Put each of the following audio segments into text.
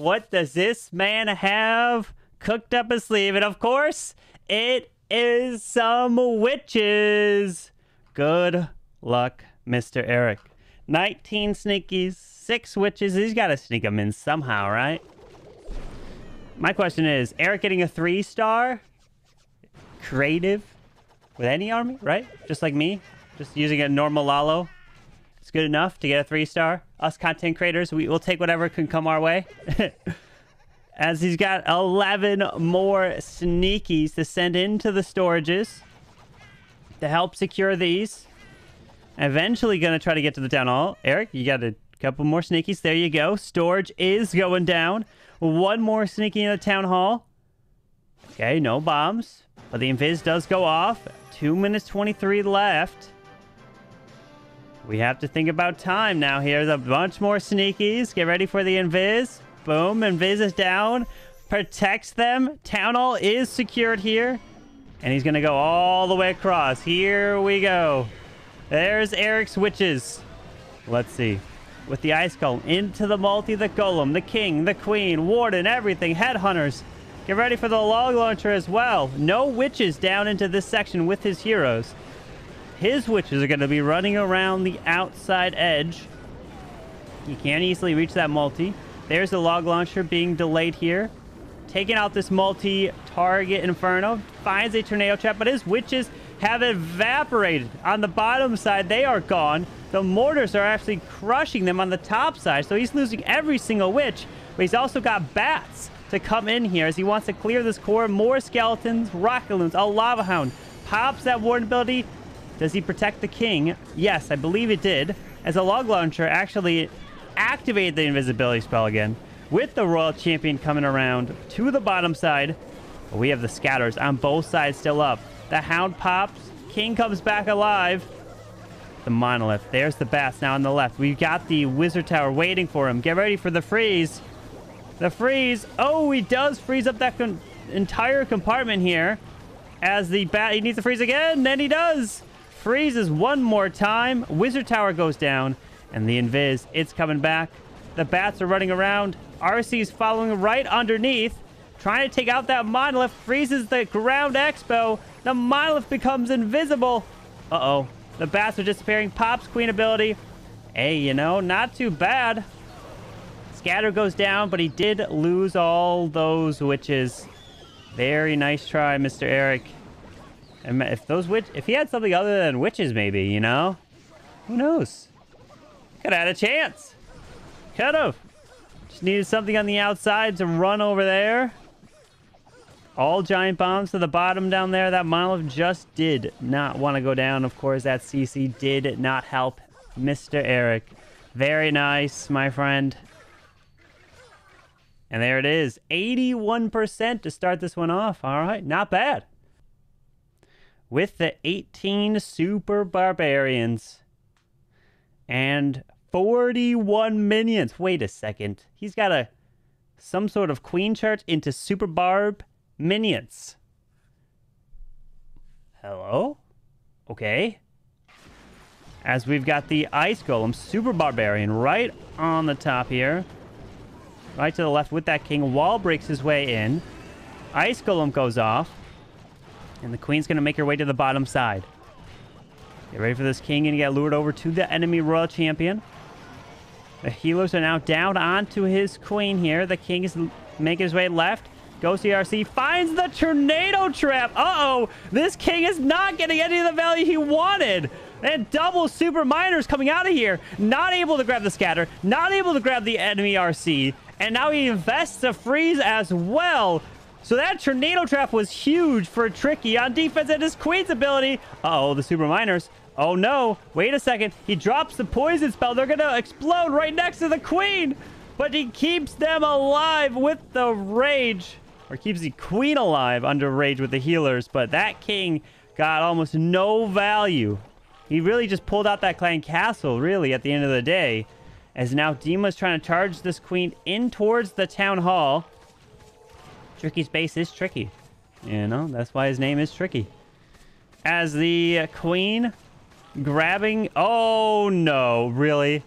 What does this man have cooked up his sleeve? And of course, it is some witches. Good luck, Mr. Eric. 19 sneakies, 6 witches. He's got to sneak them in somehow, right? My question is, Eric getting a 3 star? Creative? With any army, right? Just like me? Just using a normal Lalo? It's good enough to get a 3 star? Us content creators, we will take whatever can come our way. As he's got 11 more sneakies to send into the storages to help secure these. Eventually going to try to get to the town hall. Eric, you got a couple more sneakies. There you go. Storage is going down. One more sneaky in the town hall. Okay, no bombs. But the invis does go off. Two minutes 23 left. We have to think about time now. Here's a bunch more sneakies. Get ready for the invis. Boom, invis is down. Protects them. Town hall is secured here. And he's going to go all the way across. Here we go. There's Eric's witches. Let's see. With the ice golem into the multi, the golem, the king, the queen, warden, everything, headhunters. Get ready for the log launcher as well. No witches down into this section with his heroes. His witches are going to be running around the outside edge. He can't easily reach that multi. There's the log launcher being delayed here. Taking out this multi-target Inferno. Finds a tornado trap, but his witches have evaporated. On the bottom side, they are gone. The mortars are actually crushing them on the top side, so he's losing every single witch. But he's also got bats to come in here as he wants to clear this core. More skeletons, rocket loons, a lava hound. Pops that warden ability. Does he protect the king? Yes, I believe it did. As a log launcher actually activated the invisibility spell again. With the royal champion coming around to the bottom side. We have the scatters on both sides still up. The Hound pops. King comes back alive. The Monolith. There's the Bats now on the left. We've got the Wizard Tower waiting for him. Get ready for the freeze. The freeze. Oh, he does freeze up that con entire compartment here. As the Bat... He needs to freeze again. Then he does. Freezes one more time. Wizard Tower goes down. And the Invis, it's coming back. The Bats are running around. RC's following right underneath. Trying to take out that Monolith. Freezes the ground X-bow. The monolith becomes invisible. Uh-oh. The bats are disappearing. Pops queen ability. Hey, you know, not too bad. Scatter goes down, but he did lose all those witches. Very nice try, Mr. Eric. And if those witch, if he had something other than witches, maybe, you know? Who knows? Could have had a chance. Could have. Just needed something on the outside to run over there. All giant bombs to the bottom down there. That monolith just did not want to go down. Of course, that CC did not help Mr. Eric. Very nice, my friend. And there it is. 81% to start this one off. All right, not bad. With the 18 Super Barbarians and 41 minions. Wait a second. He's got a some sort of queen charge into Super Barb minions. Hello? Okay. As we've got the Ice Golem, Super Barbarian, right on the top here. Right to the left with that King. Wall breaks his way in. Ice Golem goes off. And the Queen's going to make her way to the bottom side. Get ready for this King and get lured over to the enemy Royal Champion. The healers are now down onto his Queen here. The King is making his way left. Goes to RC, finds the tornado trap. Uh-oh, this king is not getting any of the value he wanted. And double super miners coming out of here. Not able to grab the scatter, not able to grab the enemy RC. And now he invests a freeze as well. So that tornado trap was huge for Tricky on defense and his queen's ability. Uh oh the super miners. Oh no, wait a second. He drops the poison spell. They're gonna explode right next to the queen. But he keeps them alive with the rage or keeps the queen alive under rage with the healers. But that king got almost no value. He really just pulled out that clan castle, really, at the end of the day. As now Dima's trying to charge this queen in towards the town hall. Tricky's base is tricky. You know, that's why his name is Tricky. As the queen grabbing... Oh, no. Really?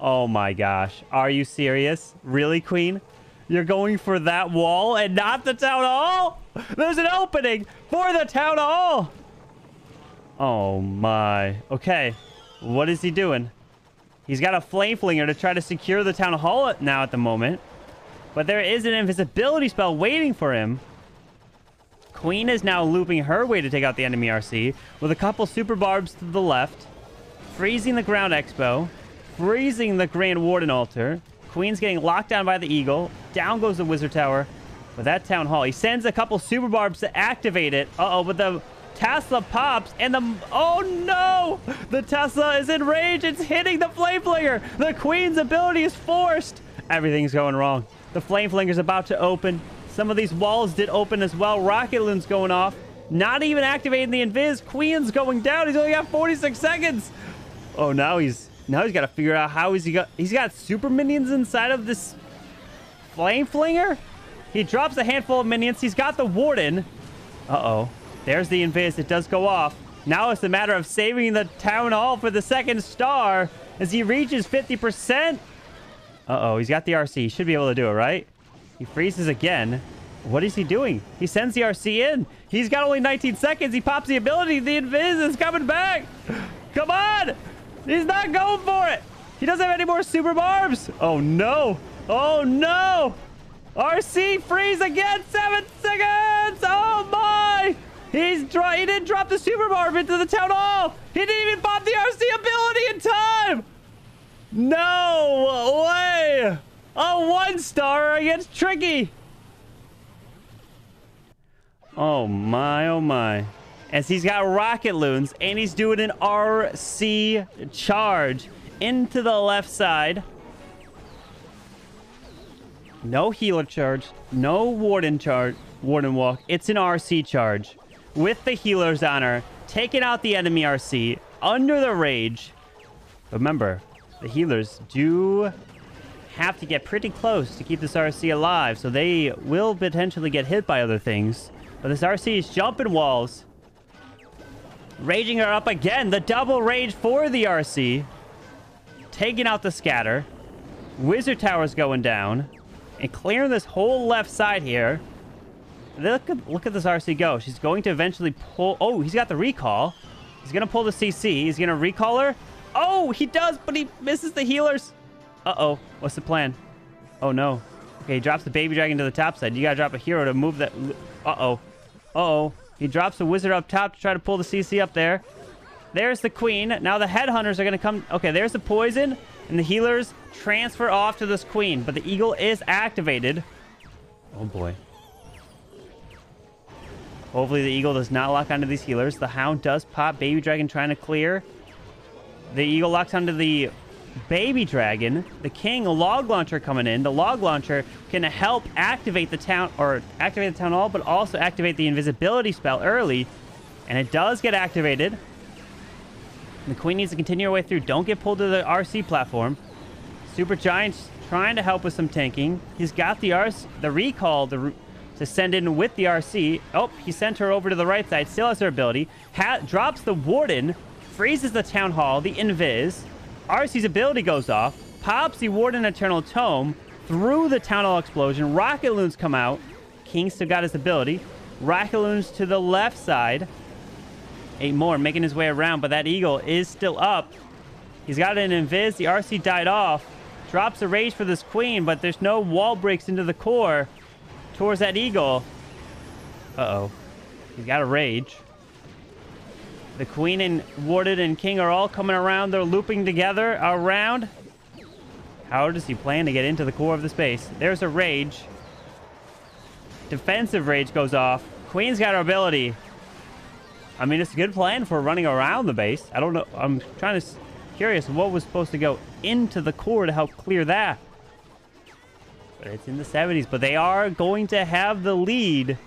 Oh, my gosh. Are you serious? Really, queen? You're going for that wall and not the town hall? There's an opening for the town hall. Oh my. Okay. What is he doing? He's got a flame flinger to try to secure the town hall now at the moment. But there is an invisibility spell waiting for him. Queen is now looping her way to take out the enemy RC with a couple super barbs to the left, freezing the ground X-bow, freezing the Grand Warden altar. Queen's getting locked down by the Eagle. Down goes the Wizard Tower with that Town Hall. He sends a couple super barbs to activate it. Uh-oh, but the Tesla pops and the... Oh, no! The Tesla is enraged. It's hitting the Flame Flinger. The Queen's ability is forced. Everything's going wrong. The Flame Flinger's about to open. Some of these walls did open as well. Rocket Loon's going off. Not even activating the Invis. Queen's going down. He's only got 46 seconds. Oh, now he's... Now he's got to figure out how he's he got... He's got super minions inside of this Flame Flinger? He drops a handful of minions. He's got the Warden. Uh-oh. There's the Invis. It does go off. Now it's a matter of saving the Town Hall for the second star as he reaches 50%. Uh-oh. He's got the RC. He should be able to do it, right? He freezes again. What is he doing? He sends the RC in. He's got only 19 seconds. He pops the ability. The Invis is coming back. Come on. He's not going for it. He doesn't have any more super barbs. Oh, no. Oh, no. RC freeze again. Seven seconds. Oh, my. He's dry. He didn't drop the super barb into the town hall. He didn't even pop the RC ability in time. No way. A one star against Tricky. Oh, my. Oh, my as he's got rocket loons and he's doing an RC charge into the left side. No healer charge, no warden charge, warden walk. It's an RC charge with the healers on her, taking out the enemy RC under the rage. Remember, the healers do have to get pretty close to keep this RC alive, so they will potentially get hit by other things. But this RC is jumping walls. Raging her up again. The double rage for the RC. Taking out the scatter. Wizard Tower's going down. And clearing this whole left side here. Look at, look at this RC go. She's going to eventually pull... Oh, he's got the recall. He's going to pull the CC. He's going to recall her. Oh, he does, but he misses the healers. Uh-oh. What's the plan? Oh, no. Okay, he drops the baby dragon to the top side. You got to drop a hero to move that... Uh-oh. Uh-oh. He drops the wizard up top to try to pull the CC up there. There's the queen. Now the headhunters are going to come. Okay, there's the poison. And the healers transfer off to this queen. But the eagle is activated. Oh, boy. Hopefully the eagle does not lock onto these healers. The hound does pop. Baby dragon trying to clear. The eagle locks onto the baby dragon, the king log launcher coming in. The log launcher can help activate the town or activate the town hall, but also activate the invisibility spell early. And it does get activated. The queen needs to continue her way through. Don't get pulled to the RC platform. Super Giant's trying to help with some tanking. He's got the RC, the recall to, to send in with the RC. Oh, he sent her over to the right side. Still has her ability. Ha drops the Warden. Freezes the Town Hall. The Invis. RC's ability goes off, pops the Warden Eternal Tome through the Town Hall explosion. Rocket Loons come out. King still got his ability. Rocket Loons to the left side. Eight more making his way around, but that Eagle is still up. He's got an Invis. The RC died off. Drops a Rage for this Queen, but there's no wall breaks into the core towards that Eagle. Uh-oh. He's got a Rage. The Queen and Warden and King are all coming around. They're looping together around. How does he plan to get into the core of the space? There's a Rage. Defensive Rage goes off. Queen's got her ability. I mean, it's a good plan for running around the base. I don't know. I'm trying to... Curious what was supposed to go into the core to help clear that. But it's in the 70s. But they are going to have the lead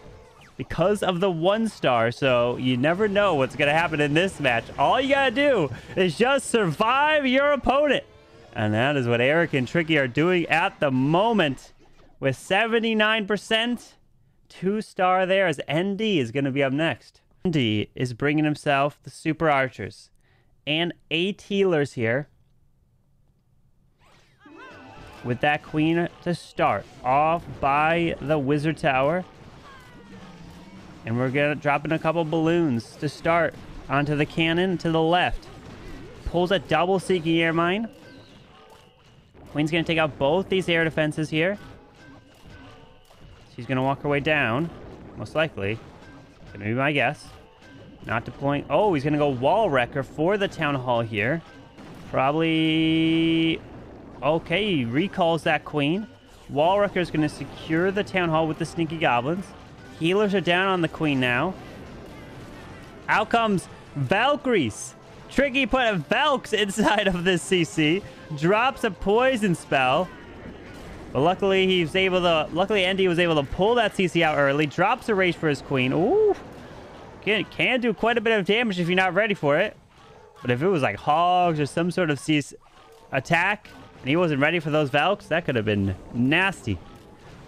because of the one star. So you never know what's going to happen in this match. All you got to do is just survive your opponent. And that is what Eric and Tricky are doing at the moment with 79%. Two star there as ND is going to be up next. ND is bringing himself the super archers and eight healers here. with that queen to start off by the wizard tower. And we're gonna drop in a couple balloons to start onto the cannon to the left. Pulls a double seeking air mine. Queen's gonna take out both these air defenses here. She's gonna walk her way down, most likely. Gonna be my guess. Not deploying. Oh, he's gonna go wall wrecker for the town hall here. Probably. Okay, recalls that queen. Wall wrecker is gonna secure the town hall with the sneaky goblins. Healers are down on the queen now. Out comes Valkyries. Tricky put a Valks inside of this CC. Drops a poison spell. But luckily he's able to luckily ND was able to pull that CC out early. Drops a rage for his queen. Ooh. Can, can do quite a bit of damage if you're not ready for it. But if it was like hogs or some sort of CC attack and he wasn't ready for those Valks, that could have been nasty.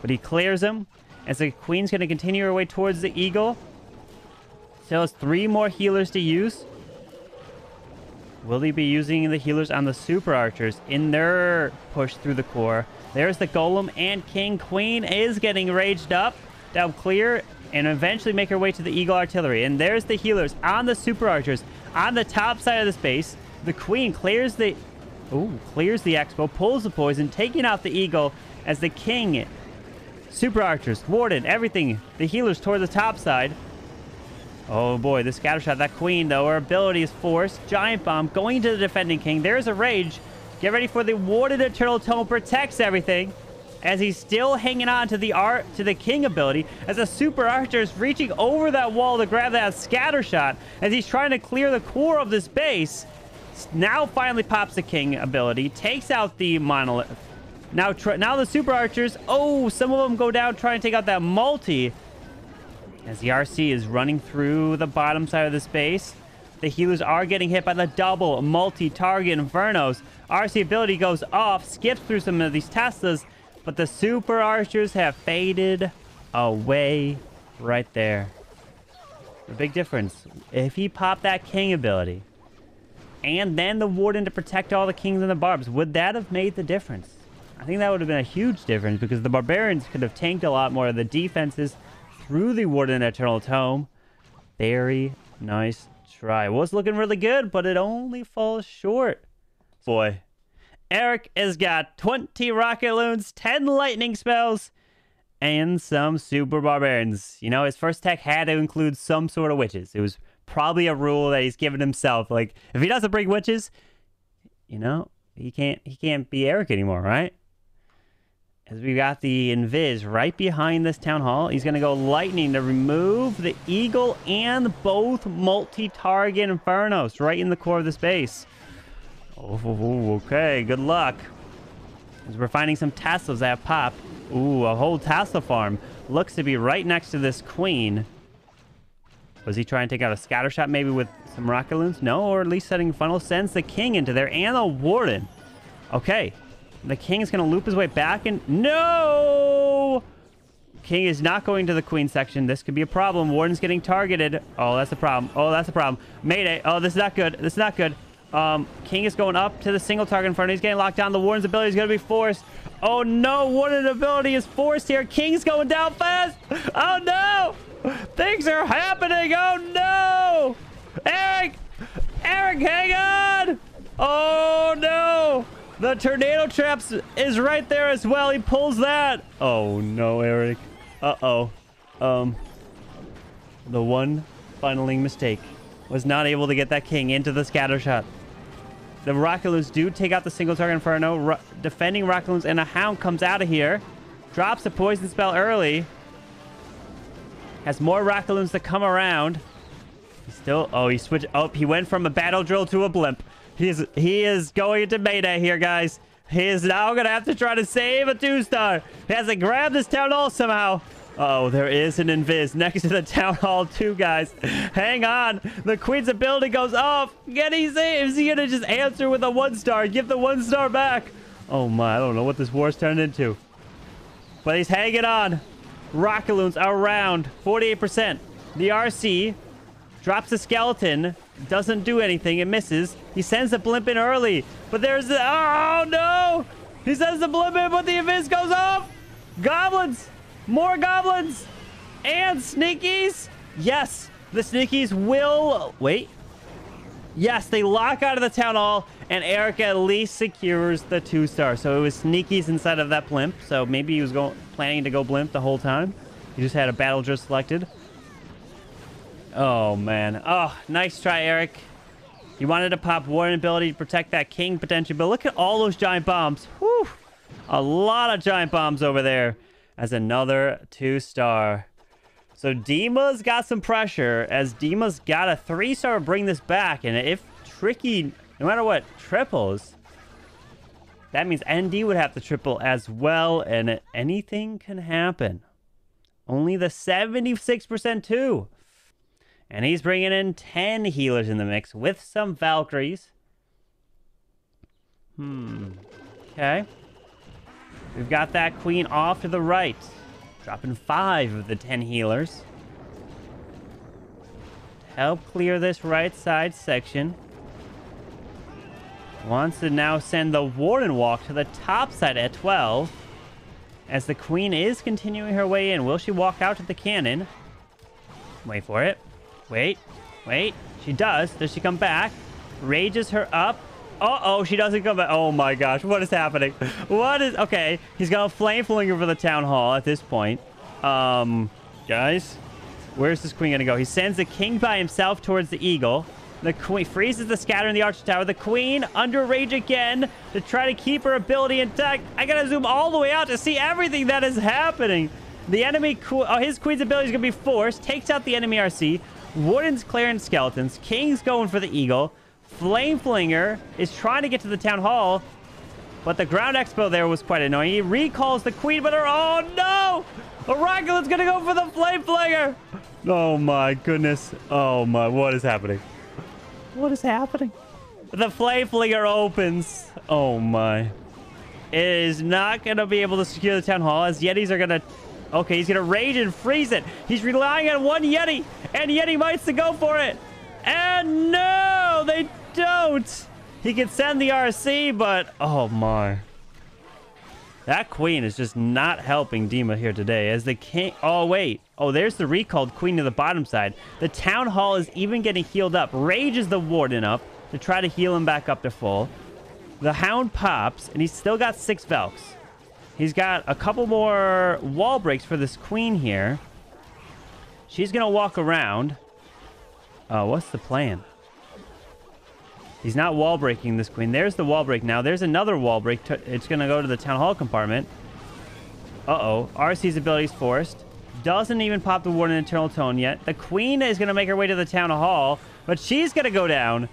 But he clears them. As the queen's going to continue her way towards the eagle. Still has three more healers to use. Will he be using the healers on the super archers in their push through the core? There's the golem and king. Queen is getting raged up. Down clear and eventually make her way to the eagle artillery. And there's the healers on the super archers on the top side of the space. The queen clears the... Ooh, clears the X-bow, pulls the poison, taking out the eagle as the king Super archers, warden, everything. The healers toward the top side. Oh boy, the scatter shot. That queen, though, her ability is force. Giant bomb going to the defending king. There's a rage. Get ready for the warden eternal tome protects everything. As he's still hanging on to the art to the king ability, as a super archer is reaching over that wall to grab that scatter shot, as he's trying to clear the core of this base. Now finally pops the king ability, takes out the monolith, now, now the super archers. Oh, some of them go down trying to take out that multi. As the RC is running through the bottom side of the space. The healers are getting hit by the double multi-target Infernos. RC ability goes off, skips through some of these Teslas, but the super archers have faded away right there. The big difference. If he popped that king ability, and then the warden to protect all the kings and the barbs, would that have made the difference? I think that would have been a huge difference because the Barbarians could have tanked a lot more of the defenses through the Warden Eternal Tome. Very nice try. Was looking really good, but it only falls short. Boy. Eric has got 20 Rocket Loons, 10 Lightning Spells, and some Super Barbarians. You know, his first tech had to include some sort of witches. It was probably a rule that he's given himself. Like, if he doesn't bring witches, you know, he can't he can't be Eric anymore, right? As we got the Invis right behind this Town Hall. He's going to go Lightning to remove the Eagle and both multi-target Infernos right in the core of the space. Oh, oh, oh okay. Good luck. As we're finding some Teslas that have popped. Ooh, a whole Tesla farm. Looks to be right next to this Queen. Was he trying to take out a scatter shot maybe with some rocket loons? No, or at least setting funnel. Sends the King into there and the Warden. Okay, the king is going to loop his way back and... No! King is not going to the queen section. This could be a problem. Warden's getting targeted. Oh, that's a problem. Oh, that's a problem. Mayday. Oh, this is not good. This is not good. Um, King is going up to the single target in front. Of he's getting locked down. The Warden's ability is going to be forced. Oh, no. Warden's ability is forced here. King's going down fast. Oh, no. Things are happening. Oh, no. Eric. Eric, hang on. Oh. The tornado traps is right there as well. He pulls that. Oh no, Eric. Uh-oh. Um, the one funneling mistake was not able to get that king into the scatter shot. The Rockaloons do take out the single target Inferno. Ro defending Rockaloons and a Hound comes out of here. Drops the poison spell early. Has more Rockaloons to come around. He's still... Oh, he switched... Oh, he went from a battle drill to a blimp. He's he is going into Mayday here, guys. He is now going to have to try to save a two-star. He has to grab this town hall somehow. Uh oh, there is an invis next to the town hall too, guys. Hang on. The queen's ability goes off. Can he save. Is he to just answer with a one star? Give the one star back. Oh my, I don't know what this war's turned into. But he's hanging on. Rockaloons around 48%. The RC drops the skeleton doesn't do anything. It misses. He sends the blimp in early. But there's the... Oh, no! He sends the blimp in, but the abyss goes off. Goblins. More goblins. And sneakies. Yes, the sneakies will... Wait. Yes, they lock out of the town hall, and Eric at least secures the two star. So it was sneakies inside of that blimp. So maybe he was going planning to go blimp the whole time. He just had a battle just selected. Oh, man. Oh, nice try, Eric. You wanted to pop warden ability to protect that king potentially, but look at all those giant bombs. Whew. A lot of giant bombs over there as another two-star. So Dima's got some pressure as Dima's got a three-star to bring this back. And if Tricky, no matter what, triples, that means ND would have to triple as well. And anything can happen. Only the 76% too. And he's bringing in 10 healers in the mix with some Valkyries. Hmm. Okay. We've got that queen off to the right. Dropping five of the 10 healers. Help clear this right side section. Wants to now send the Warden Walk to the top side at 12. As the queen is continuing her way in. Will she walk out to the cannon? Wait for it. Wait. Wait. She does. Does she come back? Rages her up. Uh-oh, she doesn't come back. Oh my gosh, what is happening? What is... Okay, he's got a flame flinger for the town hall at this point. Um, guys, where's this queen gonna go? He sends the king by himself towards the eagle. The queen freezes the scatter in the archer tower. The queen under rage again to try to keep her ability intact. I gotta zoom all the way out to see everything that is happening. The enemy, oh, his queen's ability is gonna be forced. Takes out the enemy RC. Warden's clearing skeletons. King's going for the eagle. Flame Flinger is trying to get to the town hall, but the ground X-bow there was quite annoying. He recalls the queen, but her, oh no! Oracular's gonna go for the Flame Flinger! Oh my goodness. Oh my, what is happening? What is happening? The Flame Flinger opens. Oh my. It is not gonna be able to secure the town hall as Yetis are gonna Okay, he's gonna rage and freeze it. He's relying on one Yeti, and Yeti mites to go for it. And no, they don't. He can send the RC, but oh my. That queen is just not helping Dima here today as the king... Oh, wait. Oh, there's the recalled queen to the bottom side. The town hall is even getting healed up. Rages the warden up to try to heal him back up to full. The hound pops, and he's still got six Valks. He's got a couple more wall breaks for this queen here. She's going to walk around. Uh, what's the plan? He's not wall breaking this queen. There's the wall break now. There's another wall break. It's going to go to the town hall compartment. Uh-oh. RC's ability's forced. Doesn't even pop the warden eternal tome yet. The queen is going to make her way to the town hall, but she's going to go down.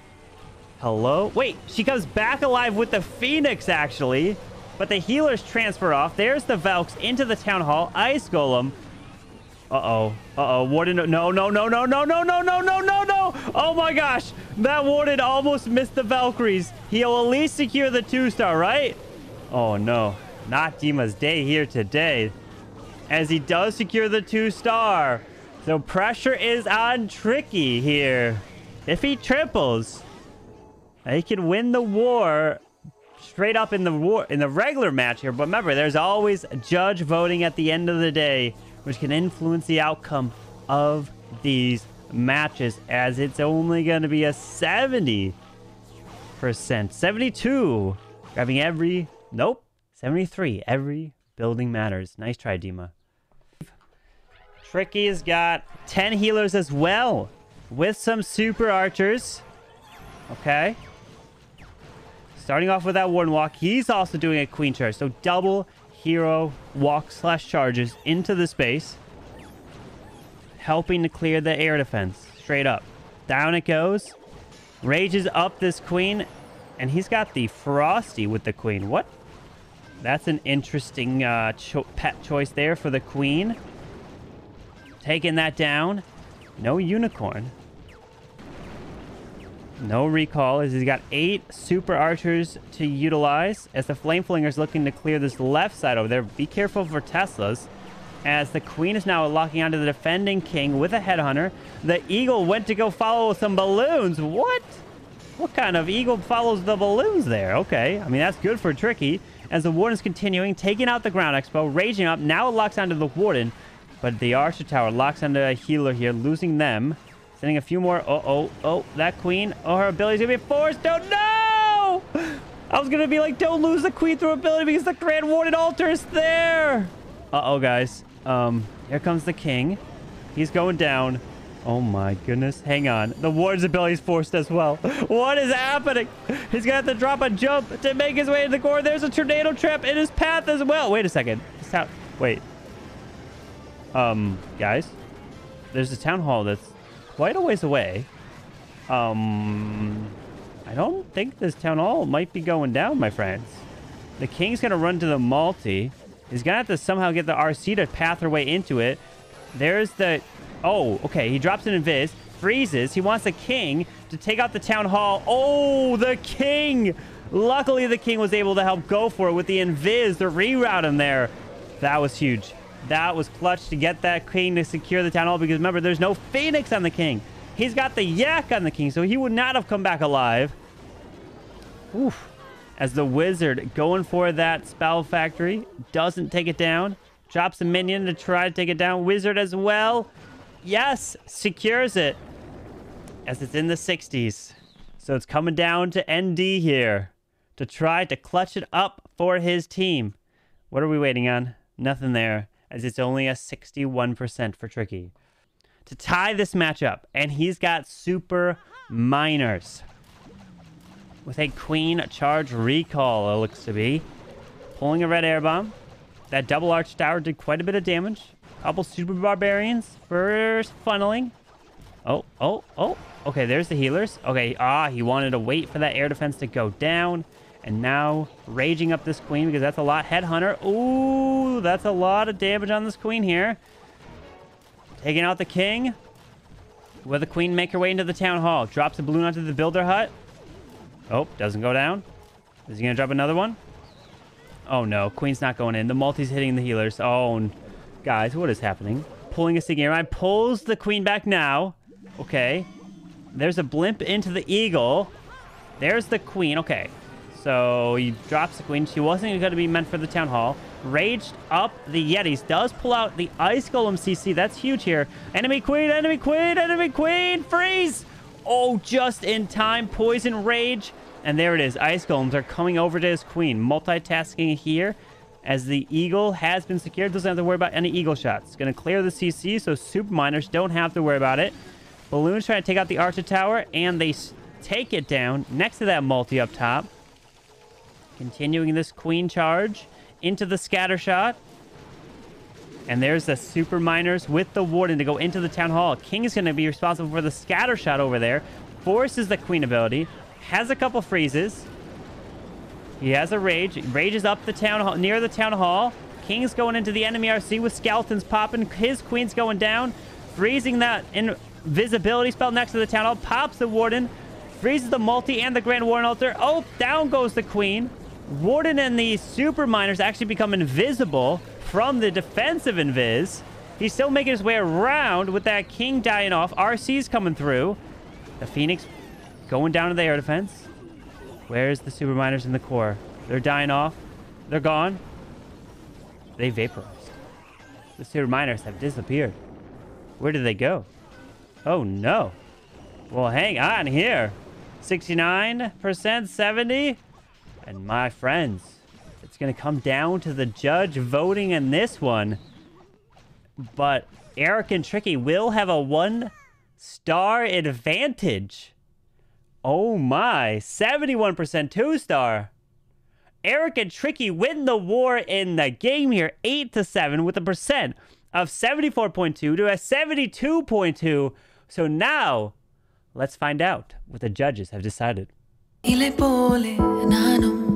Hello? Wait, she comes back alive with the phoenix, actually. But the healers transfer off. There's the Valks into the town hall. Ice Golem. Uh-oh. Uh-oh. Warden. No, no, no, no, no, no, no, no, no, no, no. Oh my gosh. That Warden almost missed the Valkyries. He'll at least secure the two-star, right? Oh no. Not Dima's day here today. As he does secure the two-star. So pressure is on Tricky here. If he triples, he can win the war straight up in the war in the regular match here. But remember, there's always judge voting at the end of the day, which can influence the outcome of these matches, as it's only going to be a 70 percent, 72, grabbing every nope, 73. Every building matters. Nice try, Dima. Tricky's got 10 healers as well, with some super archers. Okay. Starting off with that Warden Walk, he's also doing a Queen Charge. So double hero walk slash charges into the space. Helping to clear the air defense. Straight up. Down it goes. Rages up this Queen. And he's got the Frosty with the Queen. What? That's an interesting uh, cho pet choice there for the Queen. Taking that down. No Unicorn. No recall as he's got eight super archers to utilize as the flame flinger is looking to clear this left side over there. Be careful for Teslas as the queen is now locking onto the defending king with a headhunter. The eagle went to go follow some balloons. What? What kind of eagle follows the balloons there? Okay, I mean, that's good for Tricky. as the Warden's continuing, taking out the Ground X-Bow, raging up. Now it locks onto the Warden, but the Archer Tower locks onto a healer here, losing them. Sending a few more. Oh, oh, oh, that Queen. Oh, her ability's gonna be forced. Oh, no! I was gonna be like, don't lose the Queen through ability because the Grand Warden altar is there. Uh-oh, guys. Um, here comes the King. He's going down. Oh my goodness. Hang on. The Warden's ability is forced as well. What is happening? He's gonna have to drop a jump to make his way to the core. There's a tornado trap in his path as well. Wait a second. Wait. Um, guys. There's a town hall that's quite a ways away. Um, I don't think this town hall might be going down, my friends. The king's gonna run to the multi. He's gonna have to somehow get the RC to path her way into it. There's the Oh, okay. He drops an invis, freezes. He wants the king to take out the town hall. Oh, the king! Luckily, the king was able to help go for it with the invis to reroute him there. That was huge. That was clutch to get that king to secure the town hall because remember, there's no phoenix on the king. He's got the yak on the king, so he would not have come back alive. Oof. As the wizard going for that spell factory doesn't take it down. Drops a minion to try to take it down. Wizard as well. Yes, secures it. As it's in the 60s. So it's coming down to ND here to try to clutch it up for his team. What are we waiting on? Nothing there, as it's only a 61% for Tricky. To tie this matchup, and he's got super miners. With a queen charge recall, it looks to be. Pulling a red air bomb. That double arch tower did quite a bit of damage. Couple super barbarians First funneling. Oh, oh, oh. Okay, there's the healers. Okay, ah, he wanted to wait for that air defense to go down. And now raging up this queen because that's a lot. Headhunter. Ooh, that's a lot of damage on this queen here. Taking out the king. Will the queen make her way into the town hall? Drops a balloon onto the builder hut. Oh, doesn't go down. Is he going to drop another one? Oh, no. Queen's not going in. The multi's hitting the healers. Oh, Guys, what is happening? Pulling a Sigma Pulls the queen back now. Okay. There's a blimp into the eagle. There's the queen. Okay. So he drops the queen. She wasn't going to be meant for the town hall. Raged up the Yetis. Does pull out the Ice Golem CC. That's huge here. Enemy queen, enemy queen, enemy queen. Freeze! Oh, just in time. Poison Rage. And there it is. Ice Golems are coming over to his queen. Multitasking here as the Eagle has been secured. Doesn't have to worry about any Eagle shots. Going to clear the CC, so Super Miners don't have to worry about it. Balloons trying to take out the Archer Tower, and they take it down next to that multi up top. Continuing this Queen charge into the scatter shot. And there's the Super Miners with the Warden to go into the Town Hall. King is going to be responsible for the scatter shot over there. Forces the Queen ability. Has a couple freezes. He has a rage. Rages up the town hall, near the town hall. King's going into the enemy RC with skeletons popping. His queen's going down. Freezing that invisibility spell next to the town hall. Pops the warden. Freezes the multi and the grand warden altar. Oh, down goes the queen. Warden and the super miners actually become invisible from the defensive invis. He's still making his way around with that king dying off. RC's coming through. The Phoenix going down to the air defense. Where's the super miners in the core? They're dying off. They're gone. They vaporized. The super miners have disappeared. Where did they go? Oh, no. Well, hang on here. 69%, 70 And my friends, it's going to come down to the judge voting in this one. But Eric and Tricky will have a one-star advantage. Oh my, 71% two star. Eric and Tricky win the war in the game here, 8 to 7 with a percent of 74.2 to a 72.2. So now, let's find out what the judges have decided. ಇಲೆ ಪೋಲೆ ನಾನು